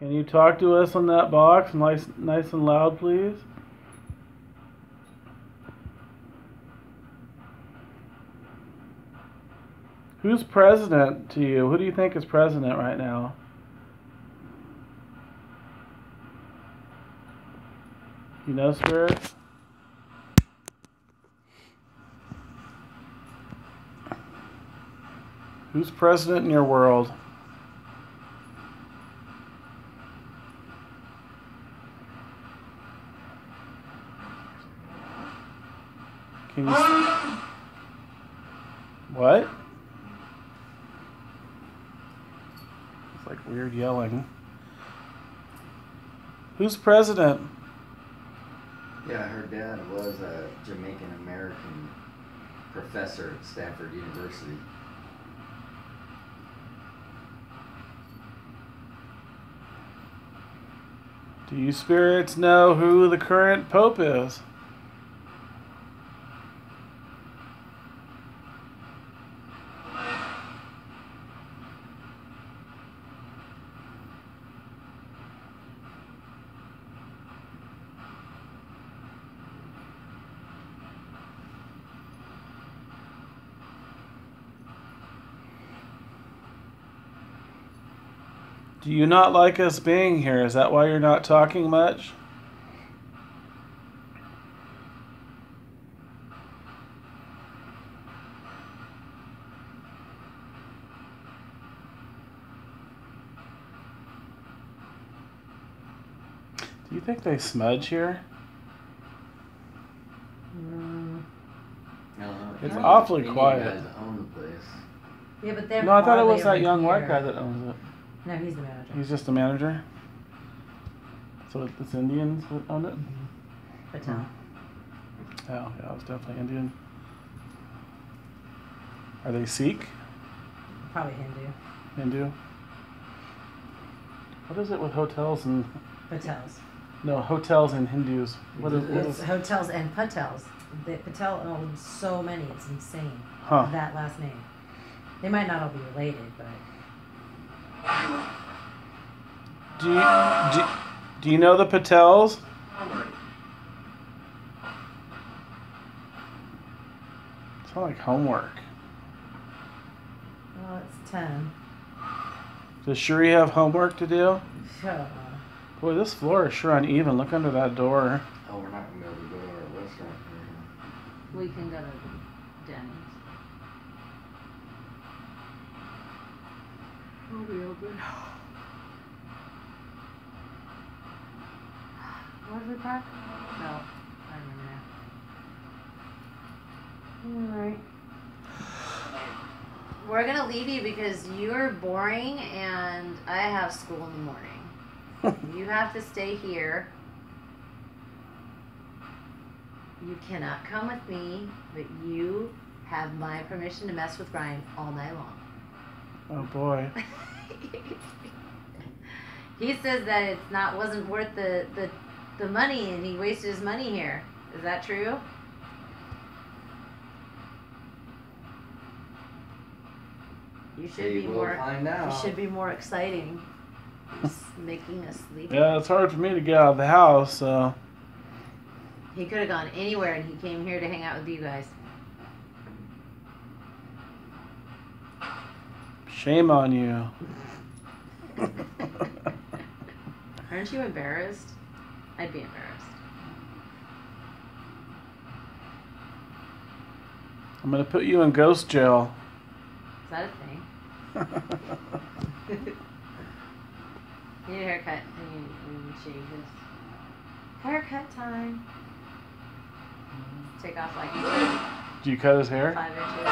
Can you talk to us on that box, nice, nice and loud, please? Who's president to you? Who do you think is president right now? You know, Spirit? Who's president in your world? Can you. What? It's like weird yelling. Who's president? Yeah, her dad was a Jamaican American professor at Stanford University. Do you spirits know who the current pope is? Do you not like us being here? Is that why you're not talking much? Do you think they smudge here? Mm, I. It's awfully quiet. Own the place. yeah, but they're No, I thought it was that young white guy that owns it. No, he's the manager. He's just the manager. So it's Indians that own it. Patel. Oh, yeah, it was definitely Indian. Are they Sikh? Probably Hindu. Hindu? What is it with hotels and Patels. no hotels and Hindus? What is, what is hotels and Patels. The Patel owns so many, it's insane. huh? That last name. They might not all be related, but Do you do, do you know the Patels? Sound like homework. well, it's ten. Does Shuri have homework to do? Shut up. Boy, this floor is sure uneven. Look under that door. Oh, we're not gonna be able to go to our restaurant. We can go to Denny's. We'll be open. Where did we park? No, I remember now. Alright. We're gonna leave you because you're boring and I have school in the morning. You have to stay here. You cannot come with me, but you have my permission to mess with Ryan all night long. Oh boy. he says that it's not wasn't worth the, the the money and he wasted his money here. Is that true? You should We be more find out. you should be more exciting. Just making us sleep. Yeah, it's hard for me to get out of the house. So He could have gone anywhere and he came here to hang out with you guys. Shame on you. Aren't you embarrassed? I'd be embarrassed. I'm gonna put you in ghost jail. Is that a thing? You need a haircut and you, and you. Haircut time. Take off like Do you cut his hair? five inches.